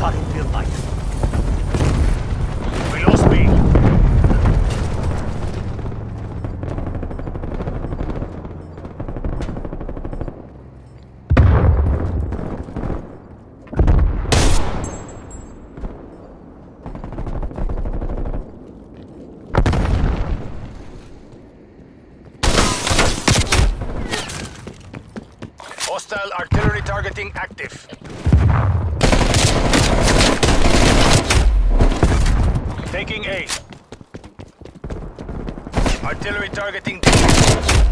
starting to feel. We lost speed. Hostile artillery targeting active. Taking A. Artillery targeting B.